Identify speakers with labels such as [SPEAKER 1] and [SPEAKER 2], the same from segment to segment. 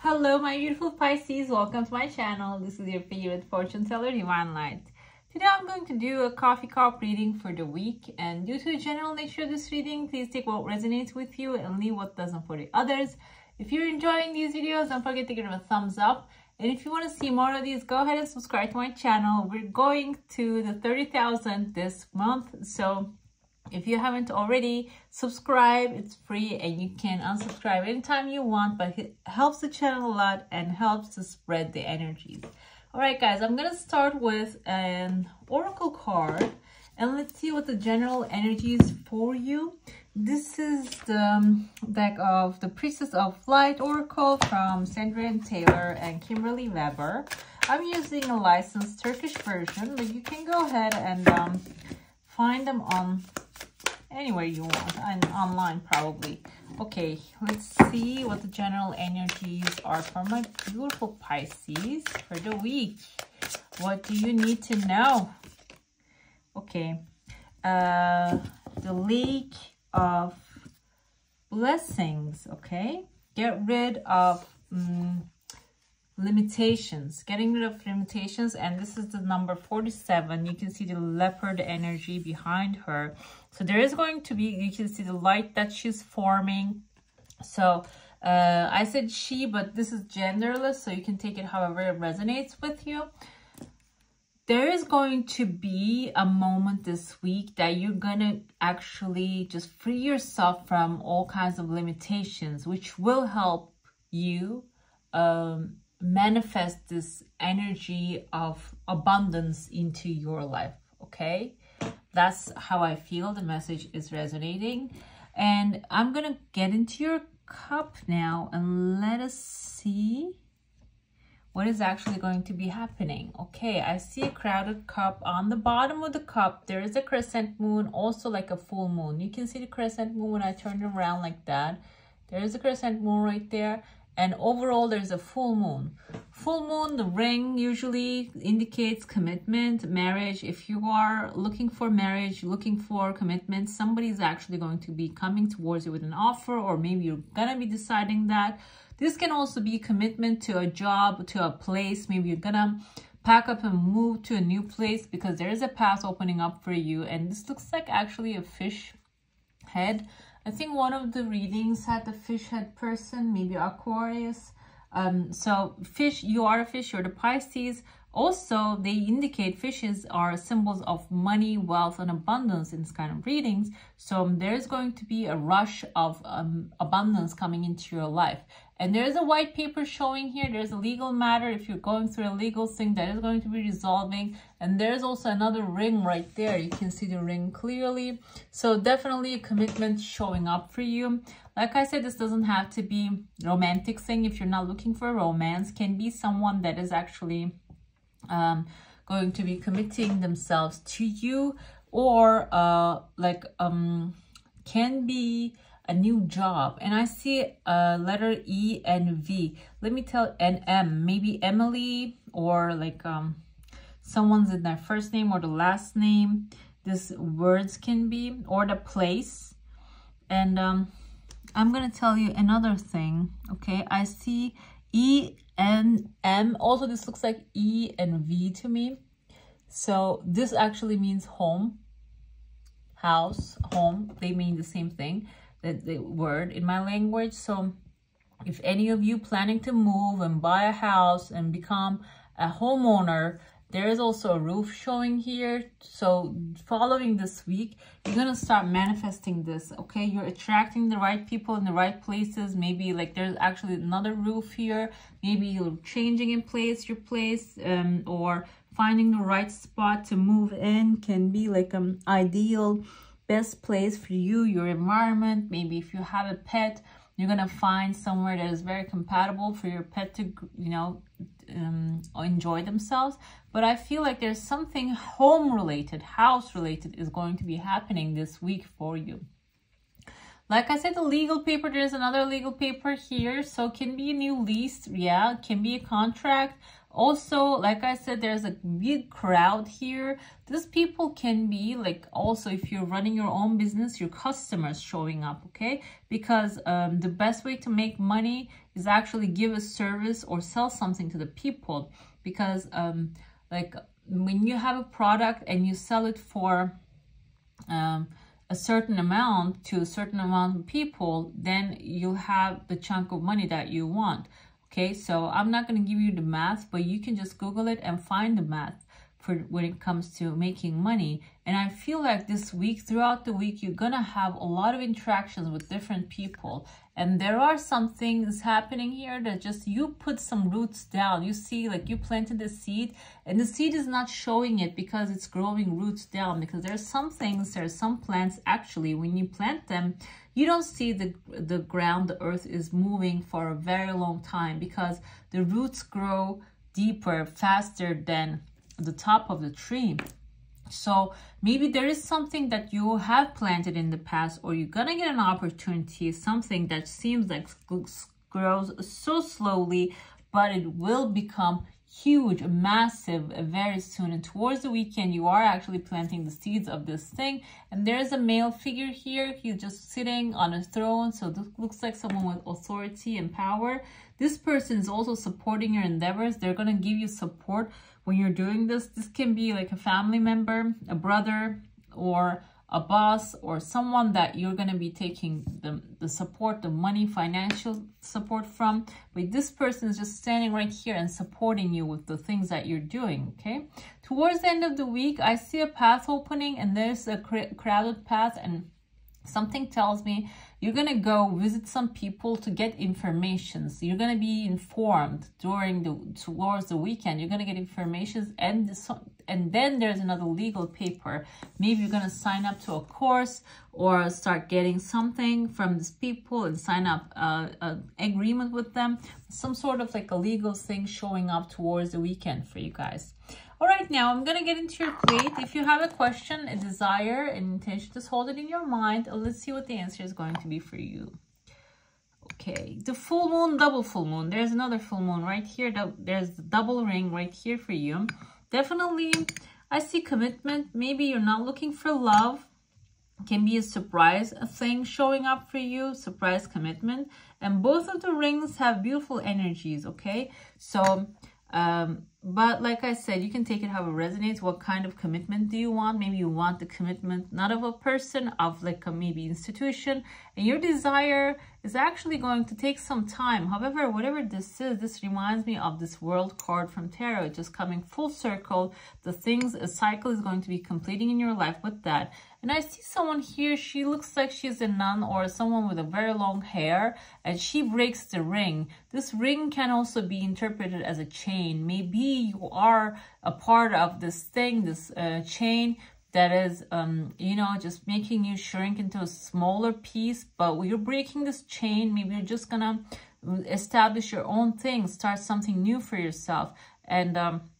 [SPEAKER 1] Hello, my beautiful Pisces. Welcome to my channel. This is your favorite fortune teller, Divine Light. Today I'm going to do a coffee cup reading for the week. And due to the general nature of this reading, please take what resonates with you and leave what doesn't for the others. If you're enjoying these videos, don't forget to give them a thumbs up. And if you want to see more of these, go ahead and subscribe to my channel. We're going to the 30,000 this month. So if you haven't already, subscribe. It's free and you can unsubscribe anytime you want, but it helps the channel a lot and helps to spread the energies. All right, guys, I'm going to start with an oracle card and let's see what the general energy is for you. This is the um, deck of the Priestess of Light Oracle from Sandra Anne Taylor and Kimberly Weber. I'm using a licensed Turkish version, but you can go ahead and um, find them on anywhere you want and online probably. Okay let's see what the general energies are for my beautiful pisces for the week. What do you need to know? Okay uh the lake of blessings okay? Get rid of um, limitations. Getting rid of limitations and this is the number 47 you can see the leopard energy behind her so there is going to be you can see the light that she's forming. So uh i said she but this is genderless so you can take it however it resonates with you. There is going to be a moment this week that you're gonna actually just free yourself from all kinds of limitations which will help you um manifest this energy of abundance into your life okay that's how i feel. The message is resonating. And i'm gonna get into your cup now and let us see what is actually going to be happening. Okay i see a crowded cup. On the bottom of the cup there is a crescent moon also like a full moon. You can see the crescent moon when i turn it around like that. There is a crescent moon right there and overall there's a full moon. Full moon the ring usually indicates commitment marriage. If you are looking for marriage looking for commitment somebody is actually going to be coming towards you with an offer or maybe you're gonna be deciding that. This can also be commitment to a job to a place. Maybe you're gonna pack up and move to a new place because there is a path opening up for you. And this looks like actually a fish head I think one of the readings had the fish head person, maybe Aquarius. Um, so fish, you are a fish, you're the Pisces. Also, they indicate fishes are symbols of money, wealth, and abundance in this kind of readings. So there's going to be a rush of um, abundance coming into your life. And there's a white paper showing here. There's a legal matter. If you're going through a legal thing that is going to be resolving. And there's also another ring right there. You can see the ring clearly. So definitely a commitment showing up for you. Like I said, this doesn't have to be romantic thing. If you're not looking for romance, can be someone that is actually um, going to be committing themselves to you or uh, like um, can be a new job and I see a letter E and V. Let me tell and M, maybe Emily or like um someone's in their first name or the last name. This words can be or the place. And um I'm gonna tell you another thing. Okay, I see E and M. Also, this looks like E and V to me. So this actually means home, house, home. They mean the same thing the, the word in my language. So if any of you planning to move and buy a house and become a homeowner, there is also a roof showing here. So following this week, you're going to start manifesting this, okay? You're attracting the right people in the right places. Maybe like there's actually another roof here. Maybe you're changing in place, your place, um, or finding the right spot to move in can be like an ideal best place for you, your environment. Maybe if you have a pet, you're going to find somewhere that is very compatible for your pet to, you know, um, enjoy themselves. But I feel like there's something home related, house related is going to be happening this week for you. Like I said, the legal paper, there's another legal paper here. So it can be a new lease. Yeah, it can be a contract. Also, like I said, there's a big crowd here. These people can be like also if you're running your own business, your customers showing up, okay? Because um, the best way to make money is actually give a service or sell something to the people. Because um, like when you have a product and you sell it for um, a certain amount to a certain amount of people, then you have the chunk of money that you want. Okay, so I'm not going to give you the math, but you can just Google it and find the math when it comes to making money. And I feel like this week, throughout the week, you're going to have a lot of interactions with different people. And there are some things happening here that just you put some roots down. You see, like you planted the seed and the seed is not showing it because it's growing roots down. Because there's some things, there's some plants actually, when you plant them, you don't see the, the ground, the earth is moving for a very long time because the roots grow deeper, faster than the top of the tree. So maybe there is something that you have planted in the past or you're gonna get an opportunity, something that seems like grows so slowly, but it will become huge, massive uh, very soon. And towards the weekend, you are actually planting the seeds of this thing. And there's a male figure here. He's just sitting on a throne. So this looks like someone with authority and power. This person is also supporting your endeavors. They're going to give you support when you're doing this. This can be like a family member, a brother, or a boss or someone that you're going to be taking the, the support, the money, financial support from. But this person is just standing right here and supporting you with the things that you're doing, okay? Towards the end of the week, I see a path opening and there's a crowded path and something tells me you're going to go visit some people to get information. So you're going to be informed during the towards the weekend. You're going to get information and and then there's another legal paper. Maybe you're going to sign up to a course or start getting something from these people and sign up uh, an agreement with them. Some sort of like a legal thing showing up towards the weekend for you guys. All right, now I'm to get into your plate. If you have a question, a desire, an intention, just hold it in your mind. Let's see what the answer is going to be for you. Okay, the full moon, double full moon. There's another full moon right here. There's the double ring right here for you. Definitely, I see commitment. Maybe you're not looking for love. Can be a surprise a thing showing up for you, surprise commitment. And both of the rings have beautiful energies, okay? So um, but like I said, you can take it how it resonates. What kind of commitment do you want? Maybe you want the commitment not of a person, of like a maybe institution. And your desire is actually going to take some time. However, whatever this is, this reminds me of this world card from tarot, just coming full circle. The things, a cycle is going to be completing in your life with that. And I see someone here, she looks like she's a nun or someone with a very long hair and she breaks the ring. This ring can also be interpreted as a chain. Maybe you are a part of this thing, this uh, chain that is, um, you know, just making you shrink into a smaller piece. But you're breaking this chain, maybe you're just gonna establish your own thing, start something new for yourself. And um,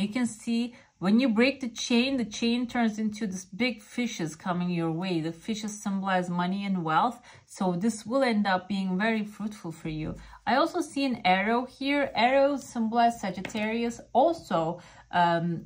[SPEAKER 1] you can see when you break the chain, the chain turns into this big fishes coming your way. The fishes symbolize money and wealth. So this will end up being very fruitful for you. I also see an arrow here. Arrows symbolize Sagittarius. Also, um,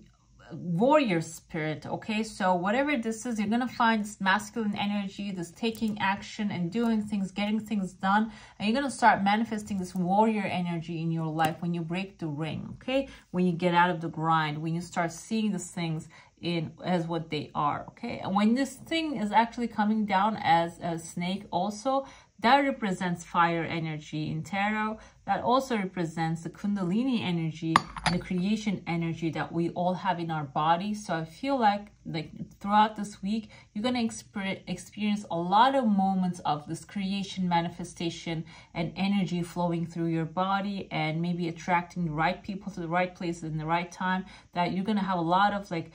[SPEAKER 1] warrior spirit okay? So whatever this is you're gonna find this masculine energy this taking action and doing things getting things done and you're gonna start manifesting this warrior energy in your life when you break the ring okay? When you get out of the grind when you start seeing these things in as what they are okay and when this thing is actually coming down as a snake also that represents fire energy in tarot. That also represents the kundalini energy and the creation energy that we all have in our body. So I feel like like throughout this week, you're going to experience a lot of moments of this creation manifestation and energy flowing through your body and maybe attracting the right people to the right places in the right time that you're going to have a lot of like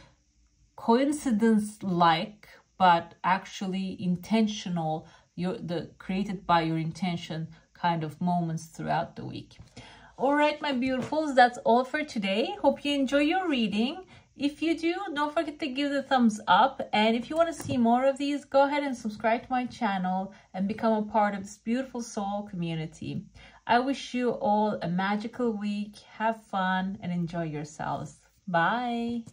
[SPEAKER 1] coincidence like but actually intentional your the created by your intention kind of moments throughout the week. All right, my beautifuls, that's all for today. Hope you enjoy your reading. If you do, don't forget to give the thumbs up. And if you want to see more of these, go ahead and subscribe to my channel and become a part of this beautiful soul community. I wish you all a magical week. Have fun and enjoy yourselves. Bye.